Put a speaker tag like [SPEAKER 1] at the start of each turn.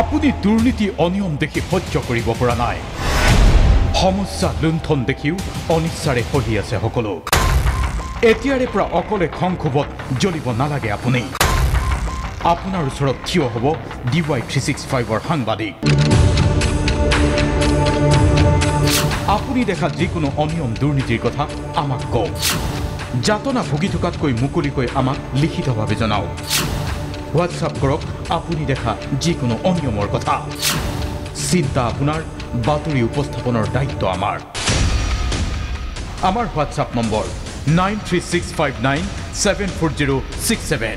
[SPEAKER 1] আপুনি দুৰ্নীতি অনিয়ম দেখি সহ্য কৰিব পৰা নাই। সমস্যা লুণ্ঠন দেখিও অনিচ্ছাৰে সহি আছে সকলো। এতিয়াৰে পৰা অকলে খং ক্ষোভত জ্বলিব নালাগে আপুনি। আপোনাৰ ওচৰত থিয় হ'ব ডি ৱাই থ্ৰী ছিক্স ফাইভৰ সাংবাদিক। আপুনি দেখা যিকোনো অনিয়ম দুৰ্নীতিৰ কথা আমাক কওক। যাতনা ভুগি থকাতকৈ মুকলিকৈ আমাক লিখিতভাৱে জনাওক। হোৱাটছআপ কৰক আপুনি দেখা যিকোনো অনিয়মৰ কথা। চিন্তা আপোনাৰ বাতৰি উপস্থাপনৰ দায়িত্ব আমাৰ। আমাৰ WhatsApp number nine three six five nine seven four zero' six seven.